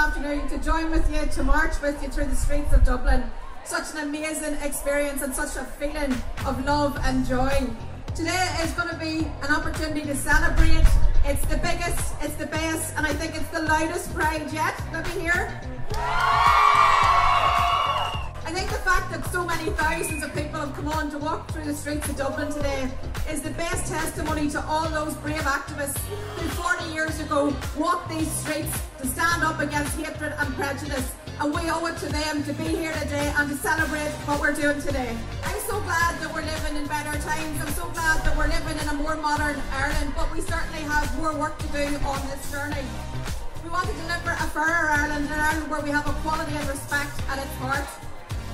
afternoon to join with you, to march with you through the streets of Dublin. Such an amazing experience and such a feeling of love and joy. Today is going to be an opportunity to celebrate. It's the biggest, it's the best, and I think it's the loudest pride yet. Let me hear. I think the fact that so many thousands of people have come on to walk through the streets of Dublin today is the best testimony to all those brave activists who 40 years ago walked these streets to stand up against hatred and prejudice. And we owe it to them to be here today and to celebrate what we're doing today. I'm so glad that we're living in better times. I'm so glad that we're living in a more modern Ireland, but we certainly have more work to do on this journey. We want to deliver a fairer Ireland, an Ireland where we have equality and respect at its heart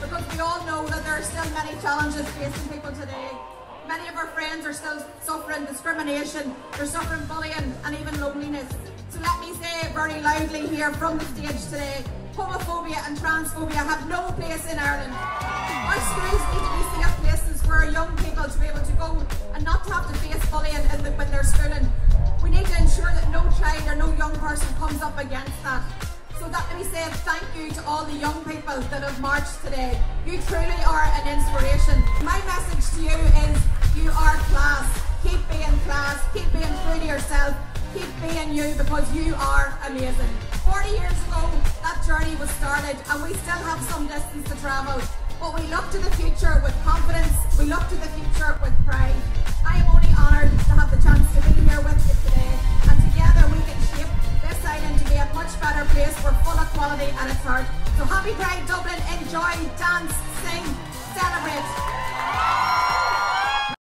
because we all know that there are still many challenges facing people today. Many of our friends are still suffering discrimination, they're suffering bullying and even loneliness. So let me say very loudly here from the stage today, homophobia and transphobia have no place in Ireland. Our schools need to be safe places for our young people to be able to go and not to have to face bullying when they're schooling. We need to ensure that no child or no young person comes up against that. Me say thank you to all the young people that have marched today. You truly are an inspiration. My message to you is you are class. Keep being class. Keep being true to yourself. Keep being you because you are amazing. 40 years ago, that journey was started and we still have some distance to travel. But we look to the future with confidence. We look to the future with pride. For full equality at its heart. So happy Pride Dublin, enjoy, dance,